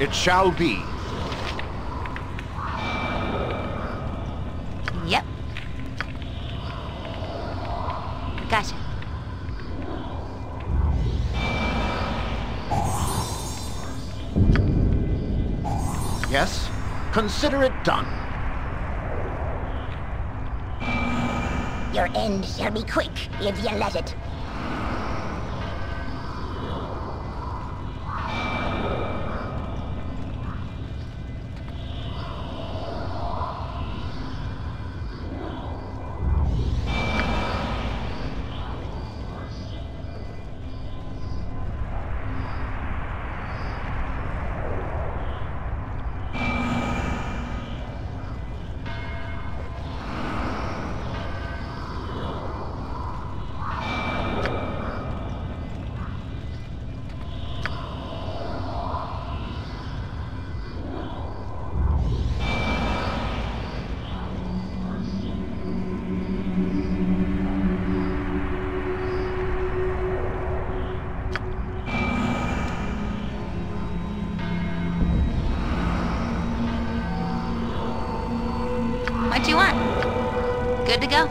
It shall be. Yep. Gotcha. Yes? Consider it done. Your end shall be quick if you let it. You want? Good to go?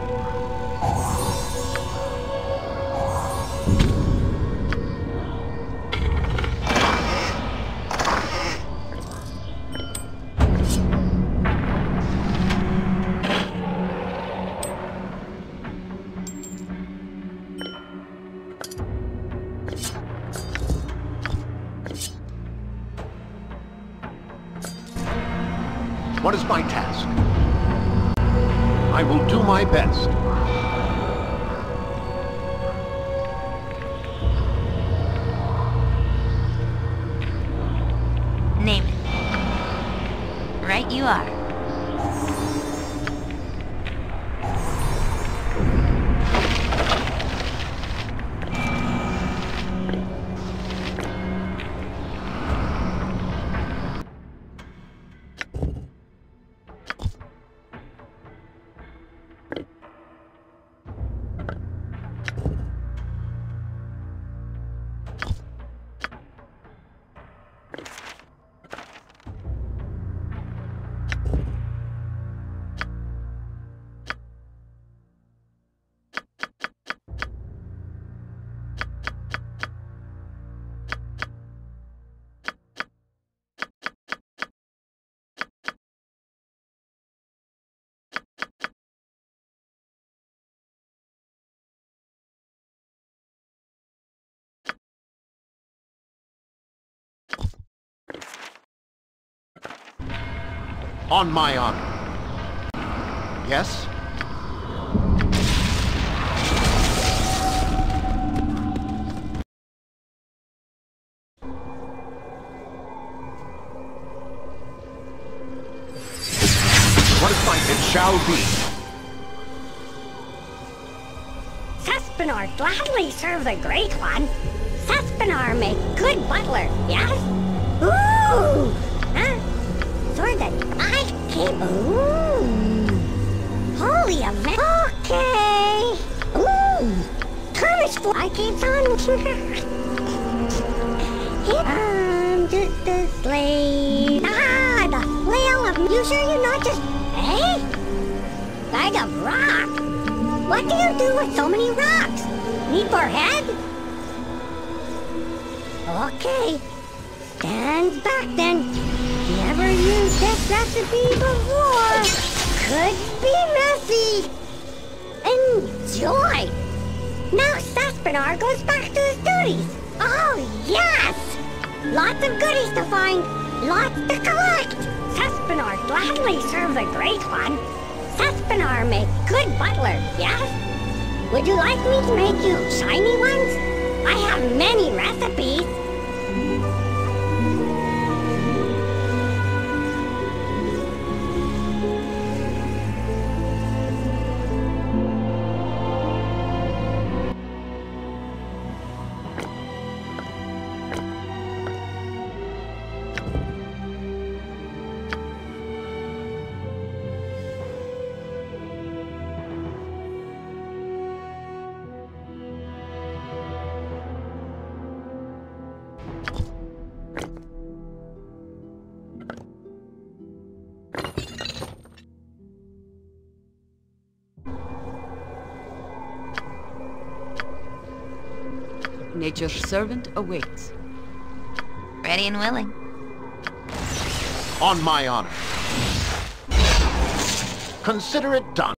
What is my task? I will do my best. Name it. Right you are. On my honor. Yes? What is my... It shall be. Cespenar gladly serve the Great One. Cespenar make good butler, yes? Ooh! Keep. Ooh! Holy event. Okay! Ooh! For I on. I'm just a slave. Ah, the flail of. You sure you're not just. Eh? Bag of rock? What do you do with so many rocks? Need for head? Okay. Stand back then. Used this recipe before. Could be messy. Enjoy. Now Cespenar goes back to his duties. Oh, yes! Lots of goodies to find. Lots to collect. Cespenar gladly serve the Great One. Cespenar make good butler, yes? Would you like me to make you shiny ones? I have many recipes. Nature's servant awaits. Ready and willing. On my honor. Consider it done.